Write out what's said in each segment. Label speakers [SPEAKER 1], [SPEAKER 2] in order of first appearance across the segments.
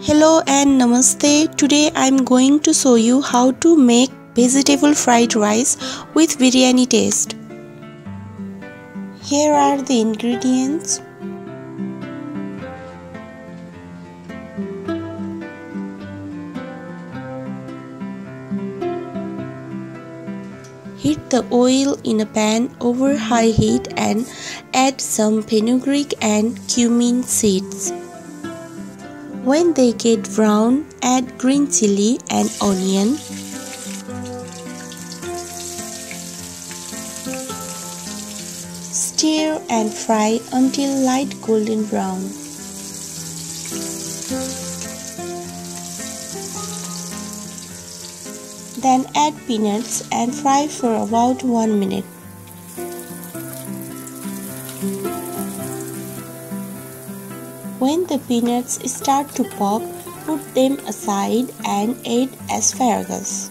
[SPEAKER 1] Hello and namaste. Today I'm going to show you how to make vegetable fried rice with biryani taste. Here are the ingredients. Heat the oil in a pan over high heat and add some fenugreek and cumin seeds. When they get brown, add green chili and onion. Stir and fry until light golden brown. Then add peanuts and fry for about 1 minute. When the peanuts start to pop, put them aside and add asparagus.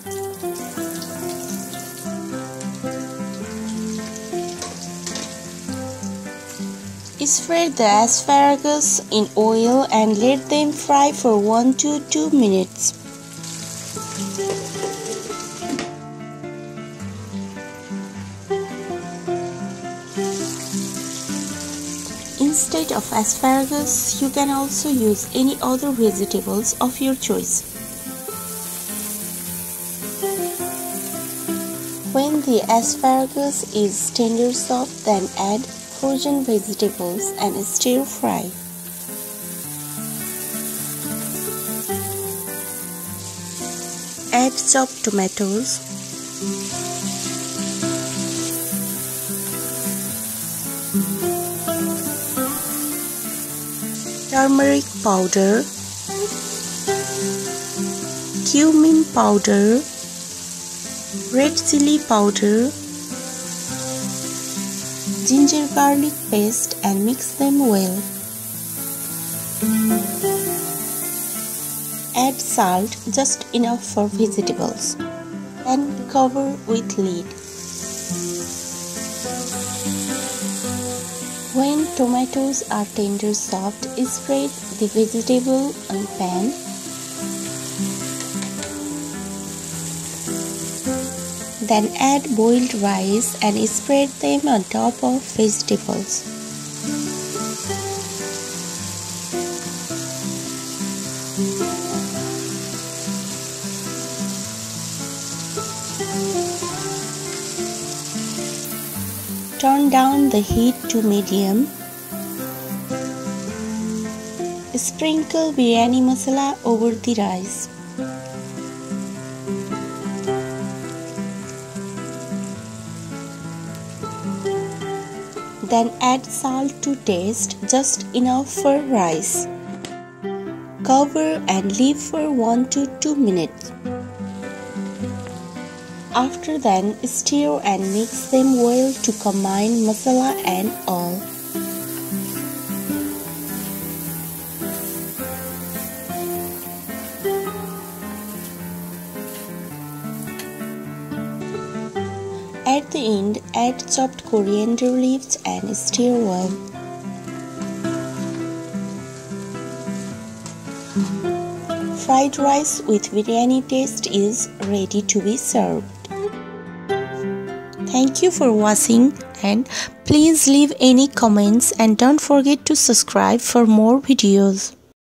[SPEAKER 1] Spread the asparagus in oil and let them fry for 1 to 2 minutes. Instead of asparagus, you can also use any other vegetables of your choice. When the asparagus is tender soft, then add frozen vegetables and stir fry. Add chopped tomatoes turmeric powder, cumin powder, red chili powder, ginger garlic paste and mix them well. Add salt just enough for vegetables and cover with lid. Tomatoes are tender soft, spread the vegetable on pan. Then add boiled rice and spread them on top of vegetables. Turn down the heat to medium. Sprinkle biryani masala over the rice. Then add salt to taste just enough for rice. Cover and leave for 1 to 2 minutes. After then, stir and mix them well to combine masala and all. The end, add chopped coriander leaves and stir well. Fried rice with biryani taste is ready to be served. Thank you for watching and please leave any comments and don't forget to subscribe for more videos.